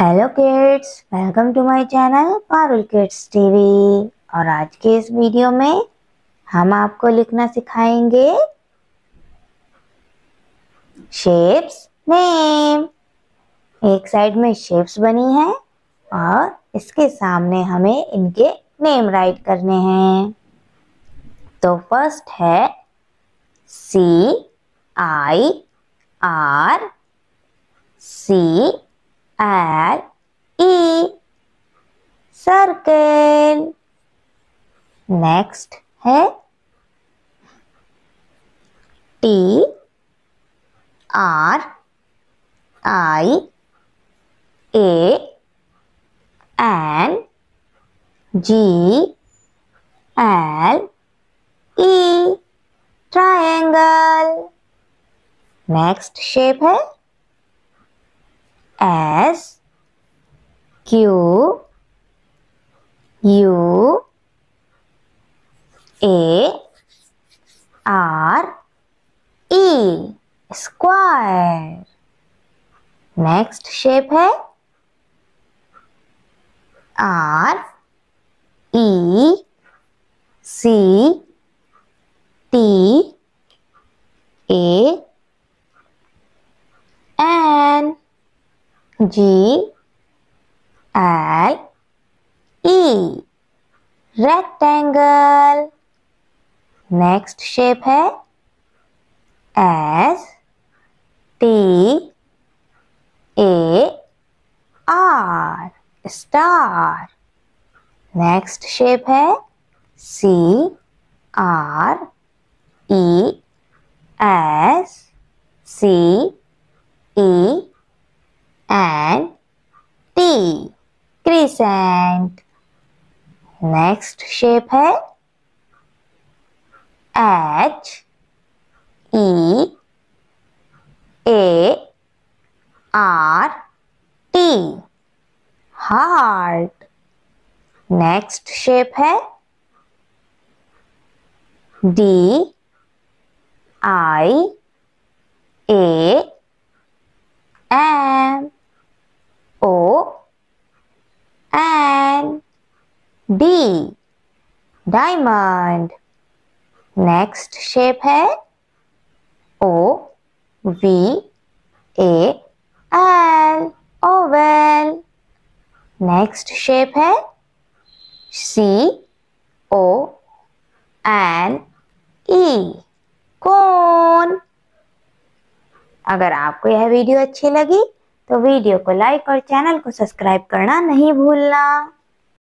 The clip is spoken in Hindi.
Hello kids welcome to my channel Parul kids TV और आज के इस वीडियो में हम आपको लिखना सिखाएँगे शेप्स नेम एक साइड में शेप्स बनी है और इसके सामने हमें इनके नेम राइट करने हैं। तो फ़र्स्ट है C I R C R E circle next है T R I A N G L E triangle next shape है S Q U A R E square next shape है R E C T A N G L E rectangle next shape है S T A R star next shape है C R E S C E and T crescent next shape है H E A R T heart next shape है D I A M O and D. Diamond. Next shape है O, V, A, L, oval. Next shape है C, O N E cone अगर आपको यह वीडियो अच्छी लगी तो वीडियो को लाइक और चैनल को सब्सक्राइब करना नहीं भूलना।